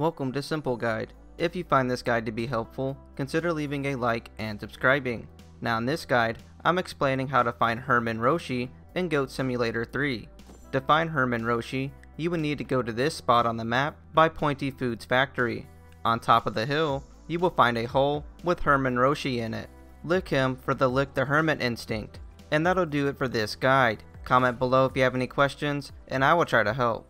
Welcome to Simple Guide. If you find this guide to be helpful, consider leaving a like and subscribing. Now in this guide, I'm explaining how to find Herman Roshi in Goat Simulator 3. To find Herman Roshi, you would need to go to this spot on the map by Pointy Foods Factory. On top of the hill, you will find a hole with Herman Roshi in it. Lick him for the lick the hermit instinct. And that'll do it for this guide. Comment below if you have any questions, and I will try to help.